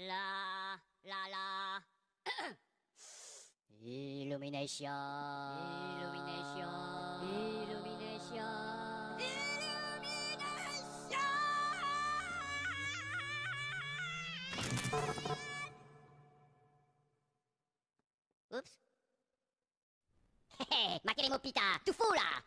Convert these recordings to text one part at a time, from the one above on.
La, la, la. Illumination. Illumination. Illumination. Illumination. Oups. Hé hé, pita, tout fou là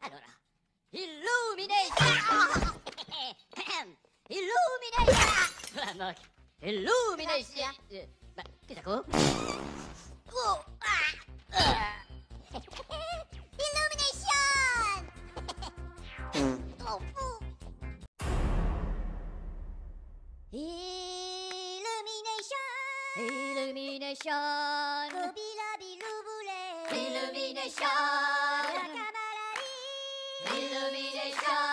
Allora, moque. Illumination! Eh, Ma, che ah. Illumination! oh, Illumination! Illumination! Illumination!